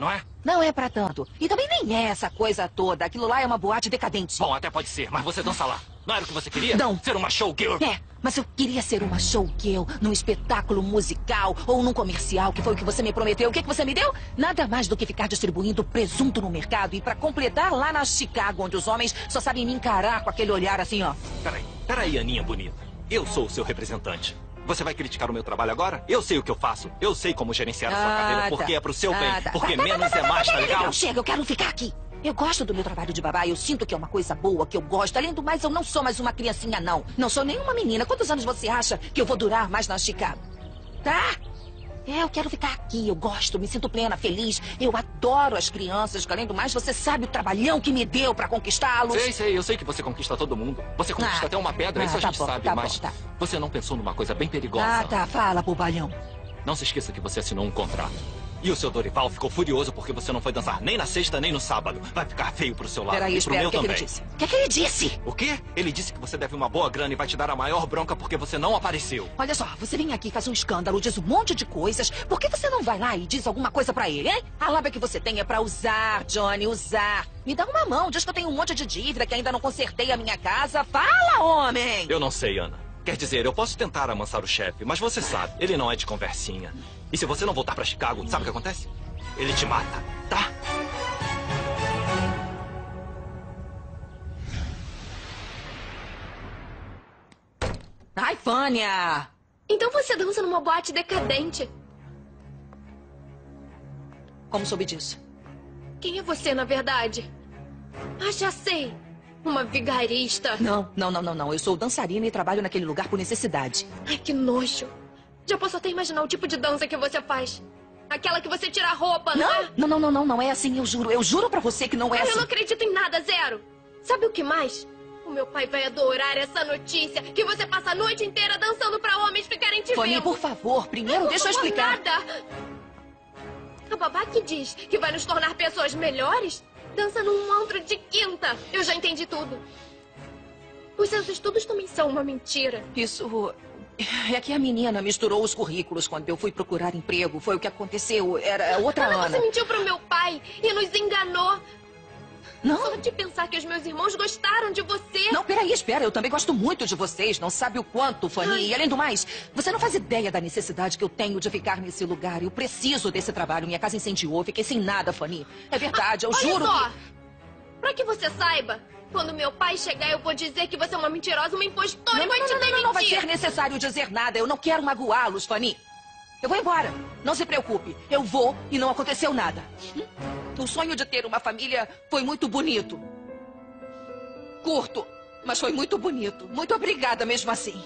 não é? Não é pra tanto. E também nem é essa coisa toda. Aquilo lá é uma boate decadente. Bom, até pode ser, mas você dança lá. Não era o que você queria? Não. Ser uma showgirl? É, mas eu queria ser uma showgirl num espetáculo musical ou num comercial, que foi o que você me prometeu. O que, que você me deu? Nada mais do que ficar distribuindo presunto no mercado e pra completar lá na Chicago, onde os homens só sabem me encarar com aquele olhar assim, ó. Peraí, peraí, Aninha bonita. Eu sou o seu representante. Você vai criticar o meu trabalho agora? Eu sei o que eu faço. Eu sei como gerenciar a sua Ah, carreira, tá. porque é pro seu Ah, bem. tá. Porque Tá, tá, menos tá, é tá, mais, tá, tá tá, legal? Não, chega, eu quero ficar aqui. Eu gosto do meu trabalho de babá, eu sinto que é uma coisa boa, que eu gosto. Além do mais, eu não sou mais uma criancinha, não. Não sou nenhuma menina. Quantos anos você acha que eu vou durar mais na Chicago? Tá? É, eu quero ficar aqui, eu gosto, me sinto plena, feliz. Eu adoro as crianças, além do mais, você sabe o trabalhão que me deu pra conquistá-los. Sei, sei, eu sei que você conquista todo mundo. Você conquista Ah. até uma pedra, Ah, isso a tá gente bom, sabe, tá bom, mas tá. você não pensou numa coisa bem perigosa. Ah, tá, fala, bobalhão. Não se esqueça que você assinou um contrato. E o seu Dorival ficou furioso porque você não foi dançar nem na sexta nem no sábado. Vai ficar feio pro seu lado Peraí, e pro espera, meu o que, que também. ele disse? O que, que ele disse? O quê? Ele disse que você deve uma boa grana e vai te dar a maior bronca porque você não apareceu. Olha só, você vem aqui, faz um escândalo, diz um monte de coisas. Por que você não vai lá e diz alguma coisa pra ele, hein? A lábia que você tem é pra usar, Johnny, usar. Me dá uma mão, diz que eu tenho um monte de dívida, que ainda não consertei a minha casa. Fala, homem! Eu não sei, Ana. Quer dizer, eu posso tentar amansar o chefe, mas você sabe, ele não é de conversinha. E se você não voltar pra Chicago, sabe o que acontece? Ele te mata, tá? Ai, Fânia! Então você dança numa boate decadente. Como soube disso? Quem é você, na verdade? Ah, já sei. Uma vigarista. Não, não, não, não, não. Eu sou dançarina e trabalho naquele lugar por necessidade. Ai, que nojo. Já posso até imaginar o tipo de dança que você faz. Aquela que você tira a roupa, não, é? Não, não, não, não, não é assim, eu juro. Eu juro pra você que não é Ai, eu assim. não acredito em nada, Zero. Sabe o que mais? O meu pai vai adorar essa notícia. Que você passa a noite inteira dançando pra homens ficarem te Fanny, vendo. por favor, primeiro Não deixa eu explicar. Nada. A babá que diz que vai nos tornar pessoas melhores dança num antro de Eu já entendi tudo. Os seus estudos também são uma mentira. Isso. É que a menina misturou os currículos quando eu fui procurar emprego. Foi o que aconteceu. Era outra Quando Ana. você mentiu pro meu pai e nos enganou. Não, Só de pensar que os meus irmãos gostaram de você. não, peraí, espera. Eu também gosto muito de vocês. Não sabe o quanto, Fanny. Ai. E além do mais, você não faz ideia da necessidade que eu tenho de ficar nesse lugar. Eu preciso desse trabalho. Minha casa incendiou. Fiquei sem nada, Fanny. É verdade, eu Olha juro. só. que- Pra que você saiba, quando meu pai chegar, eu vou dizer que você é uma mentirosa, uma impostora Não, e vai não, te não, não, não, vai demitir. ser necessário dizer nada. Eu não quero magoá-los, Fanny. Eu vou embora. Não se preocupe. Eu vou e não aconteceu nada. O sonho de ter uma família foi muito bonito. Curto, mas foi muito bonito. Muito obrigada mesmo assim.